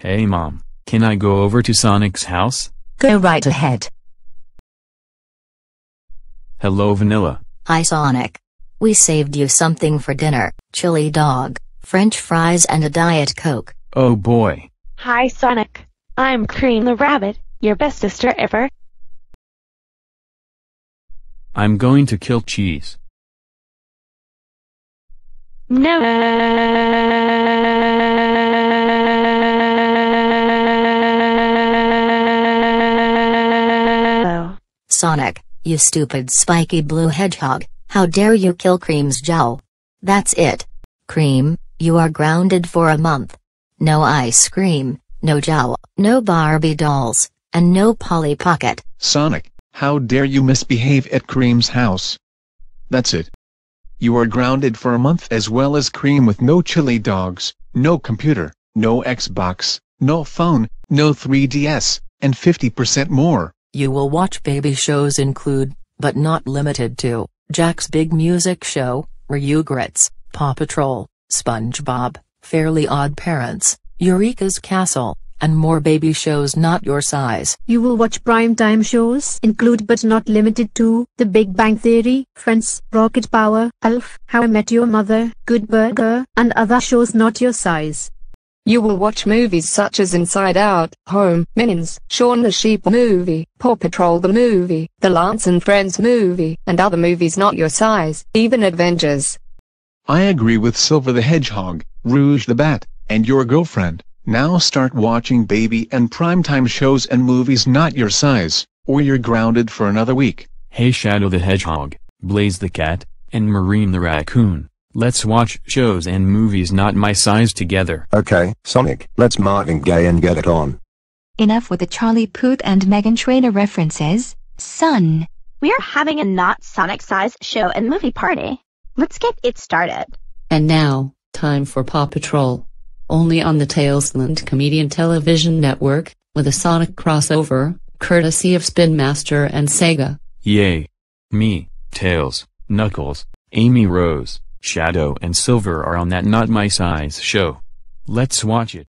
Hey mom, can I go over to Sonic's house? Go right ahead. Hello Vanilla. Hi Sonic. We saved you something for dinner, chili dog, french fries and a diet coke. Oh boy. Hi Sonic. I'm Cream the Rabbit, your best sister ever. I'm going to kill Cheese. No. Sonic, you stupid spiky blue hedgehog, how dare you kill Cream's Chao? That's it. Cream, you are grounded for a month. No ice cream, no Chao, no Barbie dolls, and no Polly Pocket. Sonic, how dare you misbehave at Cream's house? That's it. You are grounded for a month as well as Cream with no chili dogs, no computer, no Xbox, no phone, no 3DS, and 50% more. You will watch baby shows include, but not limited to, Jack's Big Music Show, Rugrats, Paw Patrol, SpongeBob, Fairly Odd Parents, Eureka's Castle, and more baby shows not your size. You will watch primetime shows include but not limited to The Big Bang Theory, Friends, Rocket Power, Elf, How I Met Your Mother, Good Burger, and other shows not your size. You will watch movies such as Inside Out, Home, Minions, Shaun the Sheep movie, Paw Patrol the movie, The Lance and Friends movie, and other movies not your size, even Avengers. I agree with Silver the Hedgehog, Rouge the Bat, and your girlfriend. Now start watching baby and primetime shows and movies not your size, or you're grounded for another week. Hey Shadow the Hedgehog, Blaze the Cat, and Marine the Raccoon. Let's watch shows and movies not my size together. Okay, Sonic, let's Marvin Gaye and get it on. Enough with the Charlie Puth and Meghan Trainor references. Son, We're having a not Sonic size show and movie party. Let's get it started. And now, time for Paw Patrol. Only on the Talesland Comedian Television Network, with a Sonic crossover, courtesy of Spin Master and Sega. Yay. Me, Tails, Knuckles, Amy Rose, Shadow and Silver are on that Not My Size show. Let's watch it.